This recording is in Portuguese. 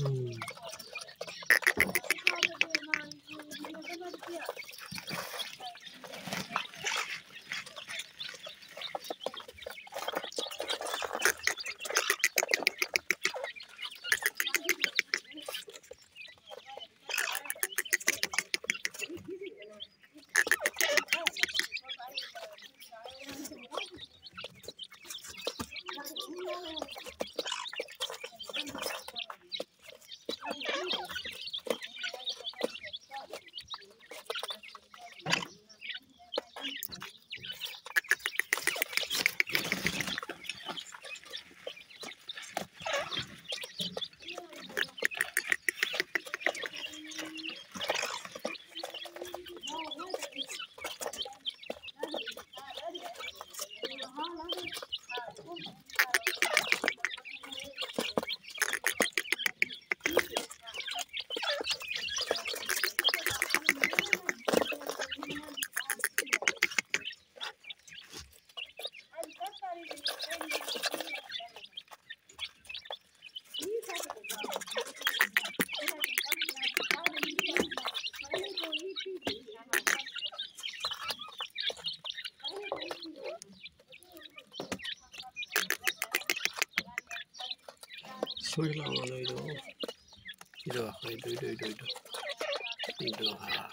Hmm. Olha lá, mano, itu. Itu, itu, itu, itu, itu. Itu, ah.